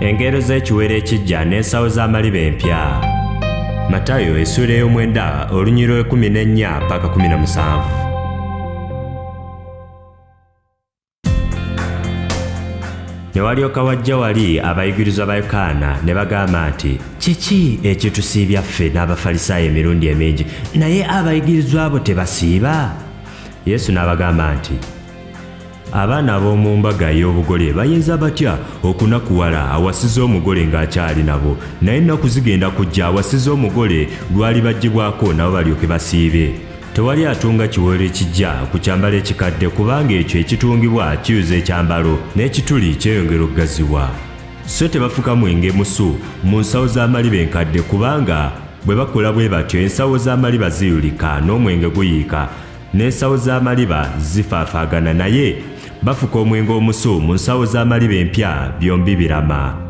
engero z'ekiwero ekijja n'ensawo z'amaliba empya. Matayo essuula ey'omwenda olunyiro 14 paka 17 ne walyoka wajja wali abayigirizwa ba yokaana ne bagamba nti kiki ekitusiibya ffe n'abafalisaayo emirundi emingi? Naye abayigirizwa abo tebasiiba? Yesu n'abagamba nti abaana b'omu mbaga ey'obugole bayinza batya okunakuwala awasiza omugole ng'akyali nabo? Naye ennaku zigenda kujja awasiza omugole lwali baggibwako nabo balyoke basiibe. Tewali atunga kiwero ekijja ku kyambalo ekikadde kubanga ekyo ekitungibwa kiyuza ekyambalo n'ekituli kyeyongera okugazibwa so tebafuka mwenge musu mu nsawo z'amaliba enkadde kubanga bwe bakola bwe batyo ensawo z'amaliba ziyulika n'omwenge guyiika n'ensawo z'amaliba zifaafaagana naye. Bafuka omwenge omusu mu nsawo z'amaliba empya byombi birama